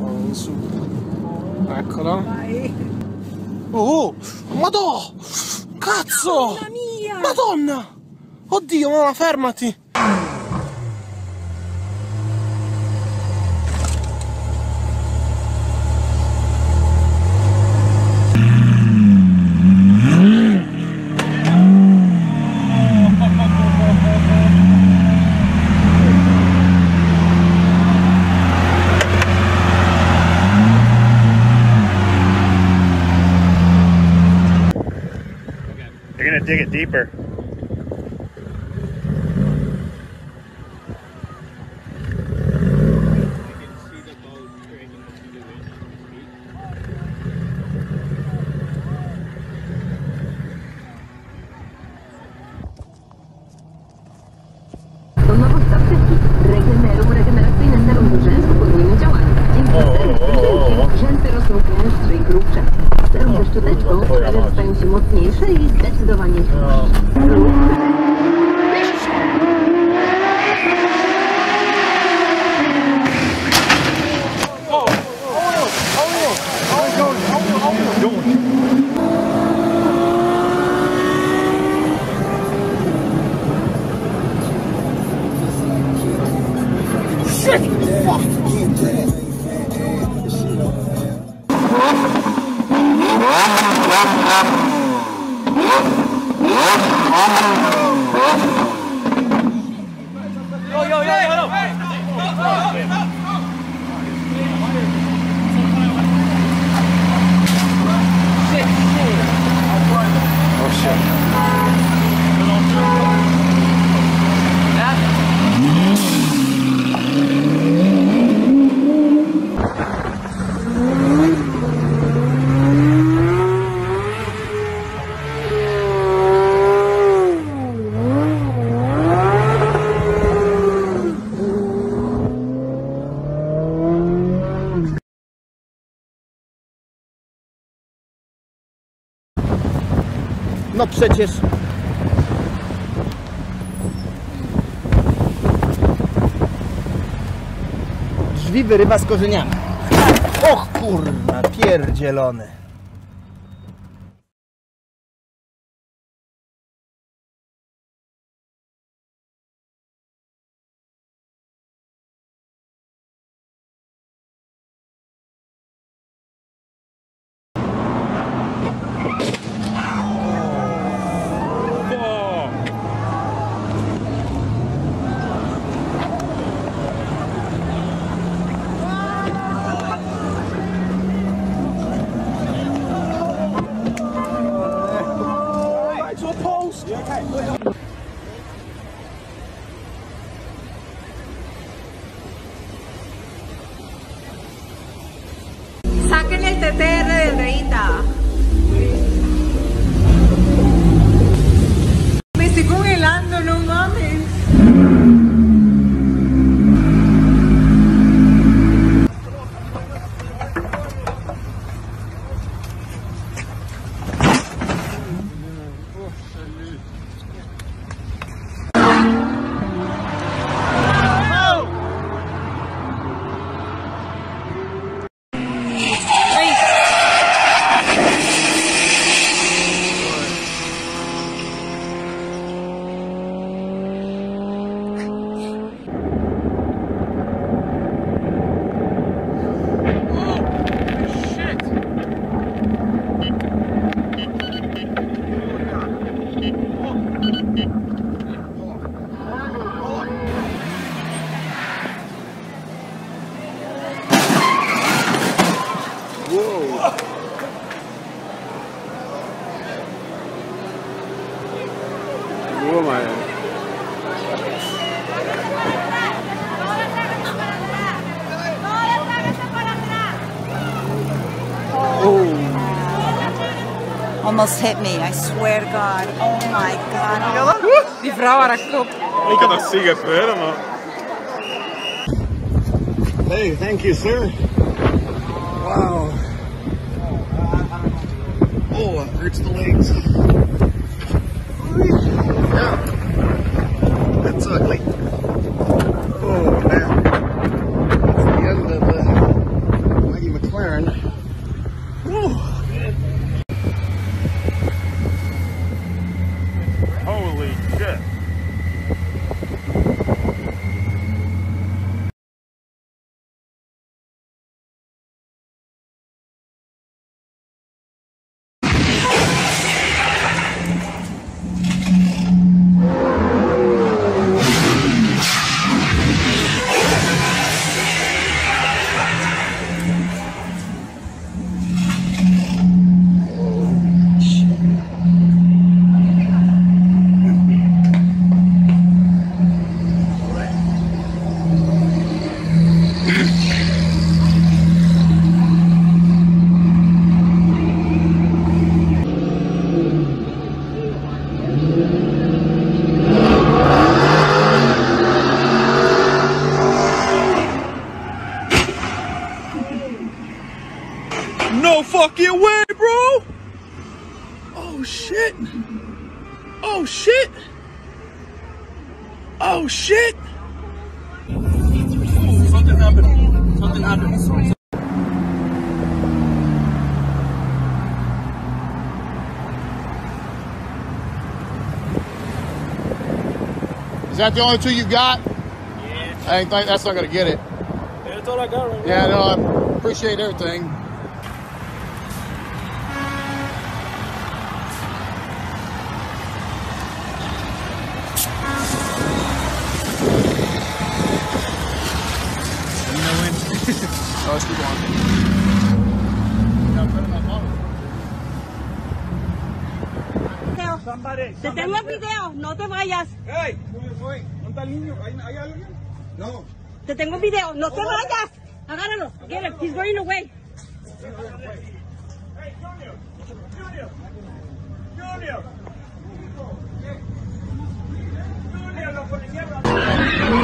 Oh, su. Eccola. Vai. Oh, madò! Cazzo! Mamma mia! Madonna! Oddio, mamma, fermati! Dig it deeper. To nowość apteki. Regenerum regeneracyjne serum rzęs o podwójnym działaniu. Dzięki serum wycięciem rzęsy rosną tłuszcze i grubsze. jeszcze szczoteczką, ale stają się mocniejsze i zdecydowanie. No. Yo, yo, yo, yo. No przecież... Drzwi wyrywa z korzeniami. Och kurwa, pierdzielony. 别太对。back. Almost hit me, I swear to God. Oh my God. Die vrouw had haar kop. Ik had dat zien gebeuren, man. Hey, thank you, sir. Wow. Oh, it hurts the legs. Yeah. That's ugly. Fucking way, bro! Oh shit! Oh shit! Oh shit! Something happened. Something happened. Is that the only two you got? Yeah. I think that's not gonna get it. That's all I got right now. Yeah, no, I appreciate everything. Keep going. Te tengo el video, no te vayas. ¡Ey! ¿Dónde está el niño? ¿Hay, hay alguien? No. Te tengo el video, no te vayas. Agárralo. Get him. He's running away. Hey, Junior! Junior! Junior! Junior, la policía...